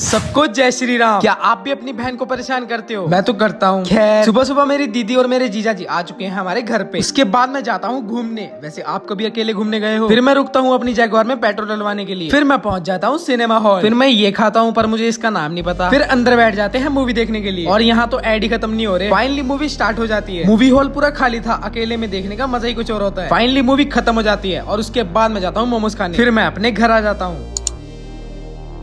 सबको जय श्री राम। क्या आप भी अपनी बहन को परेशान करते हो? मैं तो करता हूँ। खैर। सुबह सुबह मेरी दीदी और मेरे जीजा जी आ चुके हैं हमारे घर पे। उसके बाद मैं जाता हूँ घूमने। वैसे आप कभी अकेले घूमने गए हो? फिर मैं रुकता हूँ अपनी जगह में पेट्रोल डलवाने के लिए। फिर मैं पहुँच जाता हूँ सिनेमा हॉल। फिर मैं ये खाता हूँ पर मुझे इसका नाम नहीं पता। फिर अंदर बैठ जाते हैं मूवी देखने के लिए। और यहाँ तो एड ही खत्म नहीं हो रहे। फाइनली मूवी स्टार्ट हो जाती है। मूवी हॉल पूरा खाली था। अकेले में देखने का मज़ा ही कुछ और होता है। फाइनली मूवी खत्म हो जाती है। और उसके बाद मैं जाता हूँ मोमोज खाने। फिर मैं अपने घर आ जाता हूँ।